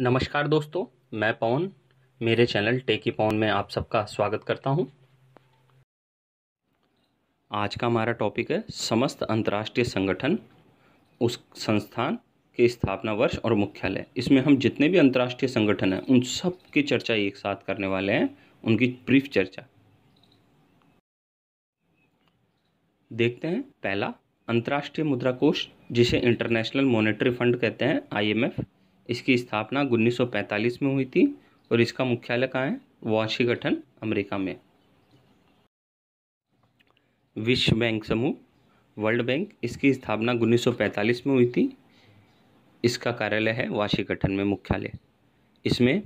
नमस्कार दोस्तों, मैं पवन। मेरे चैनल टेकी पवन में आप सबका स्वागत करता हूँ। आज का हमारा टॉपिक है समस्त अंतर्राष्ट्रीय संगठन, उस संस्थान के स्थापना वर्ष और मुख्यालय। इसमें हम जितने भी अंतर्राष्ट्रीय संगठन हैं, उन सब की चर्चा एक साथ करने वाले हैं, उनकी ब्रीफ चर्चा। देखते हैं, पहला, अंतर्राष्ट्रीय मुद्रा कोष जिसे इंटरनेशनल मॉनेटरी फंड कहते हैं आईएमएफ इसकी स्थापना 1945 में हुई थी और इसका मुख्यालय कहाँ है? वाशिंगटन अमेरिका में। विश्व बैंक समूह, वर्ल्ड बैंक, इसकी स्थापना 1945 में हुई थी। इसका कार्यालय है वाशिंगटन में मुख्यालय। इसमें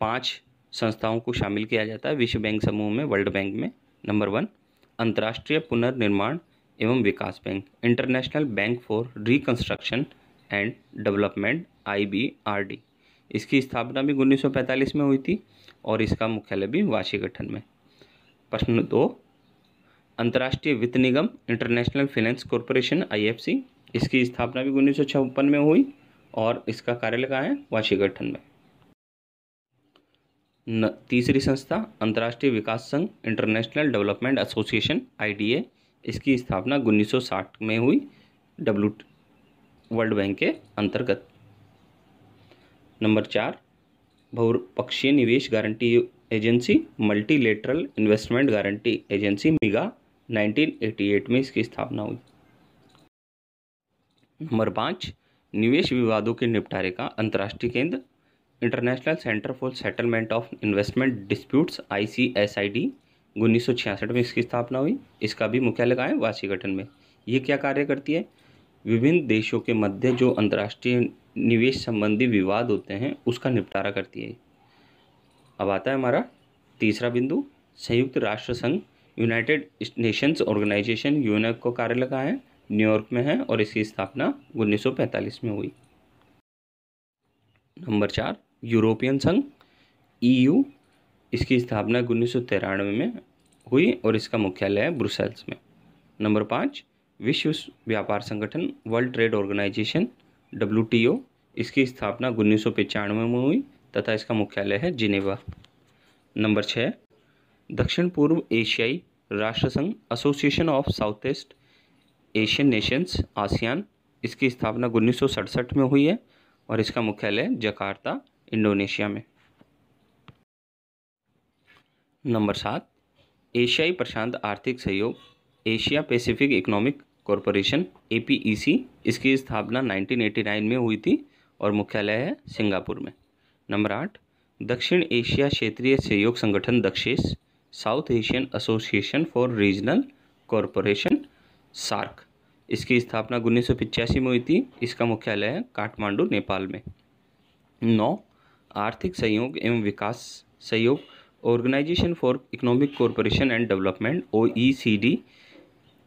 पाँच संस्थाओं को शामिल किया जाता है विश्व बैंक समूह में, वर्ल्ड बैंक में, नंबर वन, अंतर्राष्ट्रीय पुनर्निर्माण एवं विकास bank, international bank for reconstruction and development IBRD इसकी स्थापना भी 1945 में हुई थी और इसका मुख्यालय भी वाशिंगटन में। प्रश्न दो अंतर्राष्ट्रीय वित्त निगम इंटरनेशनल फाइनेंस कॉरपोरेशन आईएफसी इसकी स्थापना भी उन्नीस सौ छप्पन में हुई और इसका कार्यालय कहाँ है? वाशिंगटन में। न, तीसरी संस्था अंतर्राष्ट्रीय विकास संघ इंटरनेशनल डेवलपमेंट एसोसिएशन आईडीए इसकी स्थापना 1960 में हुई। डब्ल्यू वर्ल्ड बैंक के अंतर्गत। नंबर चार, बहुपक्षीय निवेश guarantee agency, multilateral investment guarantee agency, MIGA 1988 में इसकी स्थापना हुई। नंबर पाँच, निवेश विवादों के निपटारे का अंतर्राष्ट्रीय केंद्र, international centre for settlement of investment disputes I C S I D उन्नीस सौ छियासठ में इसकी स्थापना हुई। इसका भी मुख्यालय कहाँ है? वाशिंगटन में। ये क्या कार्य करती है? विभिन्न देशों के मध्य जो अंतर्राष्ट्रीय निवेश संबंधी विवाद होते हैं, उसका निपटारा करती है। अब आता है हमारा तीसरा बिंदु, संयुक्त राष्ट्र संघ यूनाइटेड नेशंस ऑर्गेनाइजेशन यूनेक को कार्यालय कहाँ है? न्यूयॉर्क में है और इसकी स्थापना 1945 में हुई। नंबर चार यूरोपियन संघ ईयू इसकी स्थापना उन्नीस सौ तिरानवे में हुई और इसका मुख्यालय है ब्रुसेल्स में। नंबर पाँच, विश्व व्यापार संगठन, वर्ल्ड ट्रेड ऑर्गेनाइजेशन डब्ल्यूटीओ इसकी स्थापना उन्नीस सौ पंचानवे में हुई तथा इसका मुख्यालय है जिनेवा। नंबर छः, दक्षिण पूर्व एशियाई राष्ट्र संघ association of south east Asian nations ASEAN इसकी स्थापना उन्नीस सौ सड़सठ में हुई है और इसका मुख्यालय जकार्ता, इंडोनेशिया में। नंबर सात, एशियाई प्रशांत आर्थिक सहयोग, Asia Pacific economic corporation A इसकी स्थापना 1989 में हुई थी और मुख्यालय है सिंगापुर में। नंबर आठ, दक्षिण एशिया क्षेत्रीय सहयोग संगठन Dakshesh south Asian association for regional corporation, SAARC. इसकी स्थापना उन्नीस में हुई थी। इसका मुख्यालय है काठमांडू, नेपाल में। नौ, आर्थिक सहयोग एवं विकास सहयोग, organisation for economic corporation and development, OECD.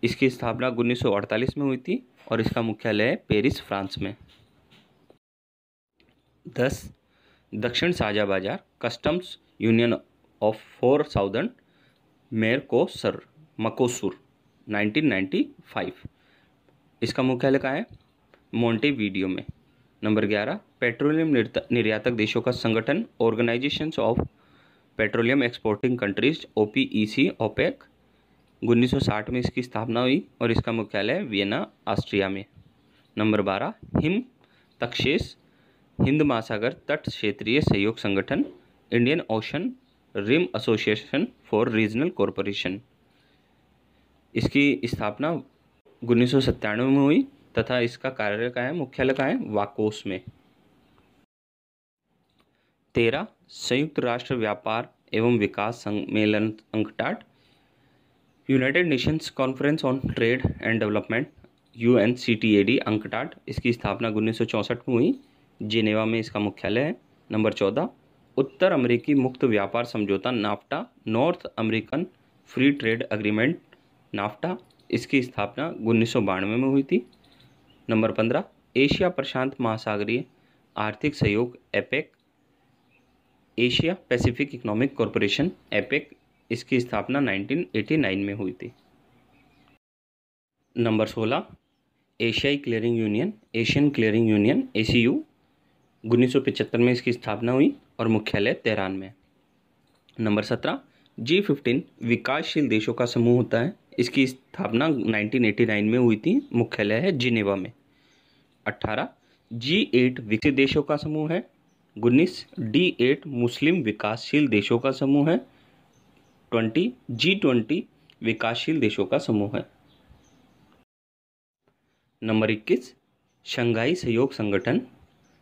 इसकी स्थापना उन्नीस सौ अड़तालीस में हुई थी और इसका मुख्यालय है पेरिस, फ्रांस में। दस, दक्षिण साझा बाज़ार, customs union of four southern, Mercosur, Mercosur 1995 इसका मुख्यालय कहाँ है? मोन्टे वीडियो में। नंबर ग्यारह, पेट्रोलियम निर्यातक देशों का संगठन, organisations of petroleum exporting countries O P E C OPEC. उन्नीस सौ साठ में इसकी स्थापना हुई और इसका मुख्यालय वियना, ऑस्ट्रिया में। नंबर बारह, हिम, तक्षेस हिंद महासागर तट क्षेत्रीय सहयोग संगठन, Indian ocean rim association for regional corporation. इसकी स्थापना उन्नीस सौ सत्तानवे में हुई तथा इसका कार्यालय का है? मुख्यालय का है? वाकोस में। तेरह, संयुक्त राष्ट्र व्यापार एवं विकास सम्मेलन UNCTAD, united nations conference on trade and development U N C T A D UNCTAD. इसकी स्थापना उन्नीस में हुई। जेनेवा में इसका मुख्यालय है। नंबर चौदह, उत्तर अमेरिकी मुक्त व्यापार समझौता NAFTA, north American free trade agreement NAFTA, इसकी स्थापना उन्नीस सौ बानवे में हुई थी। नंबर पंद्रह, एशिया प्रशांत महासागरीय आर्थिक सहयोग APEC, Asia Pacific economic corporation APEC, इसकी स्थापना 1989 में हुई थी। नंबर सोलह, एशियाई clearing union, Asian clearing union, ACU उन्नीस में इसकी स्थापना हुई और मुख्यालय तेहरान में नंबर सत्रह जी फिफ्टीन विकासशील देशों का समूह होता है। इसकी स्थापना 1989 में हुई थी। मुख्यालय है जिनेवा में। अट्ठारह जी एट विकसित देशों का समूह है। उन्नीस डी एट मुस्लिम विकासशील देशों का समूह है। ट्वेंटी जी ट्वेंटी विकासशील देशों का समूह है। नंबर इक्कीस, शंघाई सहयोग संगठन।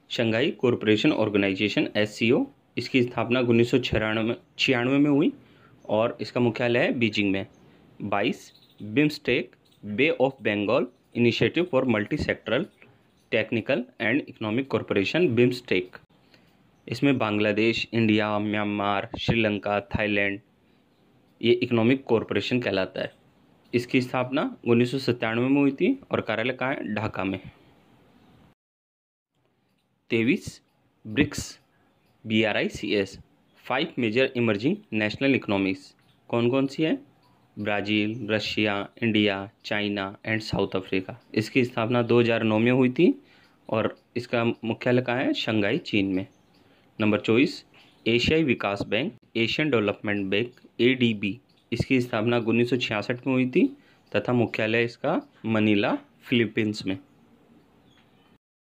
शंघाई कॉरपोरेशन ऑर्गेनाइजेशन एससीओ इसकी स्थापना उन्नीस सौ छियानवे में हुई और इसका मुख्यालय है बीजिंग में। बाईस, BIMSTEC, bay of Bengal initiative for multi sectoral technical and economic corporation, BIMSTEC. इसमें Bangladesh, India, Myanmar, Sri Lanka, Thailand, ये इकोनॉमिक कॉरपोरेशन कहलाता है। इसकी स्थापना उन्नीस सौ सत्तानवे में हुई थी और कार्यालय कहाँ है? ढाका में। तेईस BRICS B R I C S five major emerging national economics कौन कौन सी है? Brazil, Russia, India, China and South Africa. इसकी स्थापना 2009 में हुई थी और इसका मुख्यालय कहाँ है? शंघाई, चीन में। नंबर चौबीस, एशियाई विकास bank, Asian development bank ADB इसकी स्थापना उन्नीस सौ छियासठ में हुई थी तथा मुख्यालय इसका मनीला, फिलीपींस में।